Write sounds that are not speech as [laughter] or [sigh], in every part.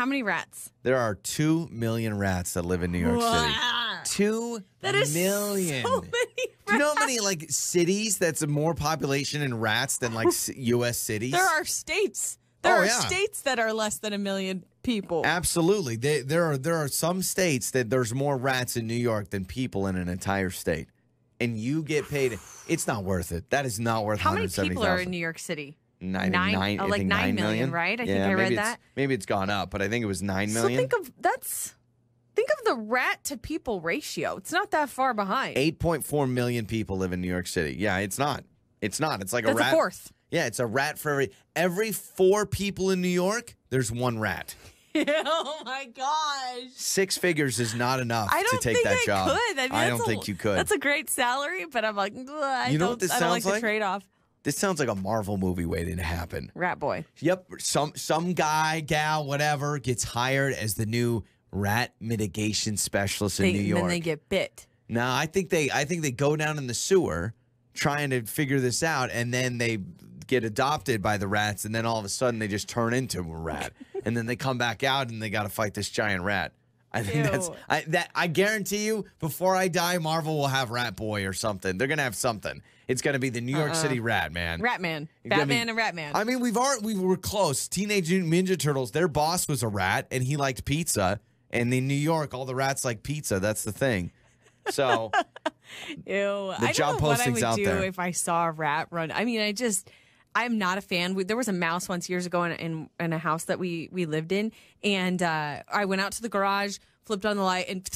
How many rats? There are two million rats that live in New York City. Wow. Two That is million. so many Do you know how many like cities that's more population in rats than like [laughs] U.S. cities? There are states. There Oh, are yeah. states that are less than a million people. Absolutely. They, there are there are some states that there's more rats in New York than people in an entire state. And you get paid. It's not worth it. That is not worth How many people are in New York City? Nine, Nine- nine, oh, like think nine million, million, right? I think Yeah, I read that. Maybe it's gone up, but I think it was nine million. So think of that's think of the rat to people ratio. It's not that far behind. 8.4 million people live in New York City. Yeah, it's not. It's not. It's like That's a rat. a fourth. Yeah, it's a rat for every every four people in New York. There's one rat. [laughs] oh my gosh. Six figures is not enough I don't to take think that I job. could. I, mean, I don't a- think you could. That's a great salary, but I'm like, I You know don't. what this I don't like sounds the trade off. This sounds like a Marvel movie waiting to happen. Rat boy. Yep, some some guy, gal, whatever gets hired as the new rat mitigation specialist in They, New and York. then they get bit. No, I think they I think they go down in the sewer trying to figure this out and then they get adopted by the rats and then all of a sudden they just turn into a rat [laughs] and then they come back out and they got to fight this giant rat. I think that's I that I guarantee you before I die Marvel will have Rat Boy or something. They're going to have something. It's going to be the New York uh-uh. City Rat, man. Rat man. Batman and Rat man. I mean, we've already we were close. Teenage Ninja Turtles, their boss was a rat and he liked pizza. And in New York, all the rats like pizza. That's the thing. So [laughs] Ew. I job don't know what I postings would do there. if I saw a rat run. I mean, I just I'm not a fan. We, there was a mouse once years ago in, in in a house that we we lived in, and uh, I went out to the garage, flipped on the light, and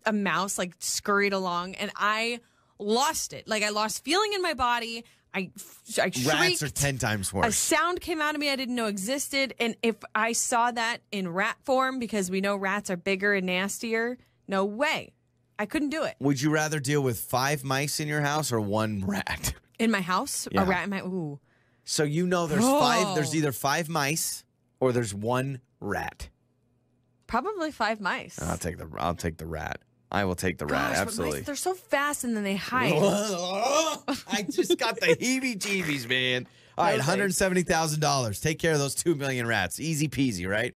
[tsk] a mouse like scurried along, and I lost it. Like I lost feeling in my body. I I rats are 10 times worse. a sound came out of me I didn't know existed. And if I saw that in rat form, because we know rats are bigger and nastier, no way. I couldn't do it. Would you rather deal with five mice in your house or one rat? In my house, Yeah. a rat in my ooh. So you know there's five there's Oh. either five mice or there's one rat. Probably five mice. I'll take the I'll take the rat. I will take the rat, Gosh, but absolutely. mice, they're so fast and then they hide. [laughs] I just got the heebie jeebies, man. All right, $170,000. Take care of those 2 million rats. Easy peasy, right?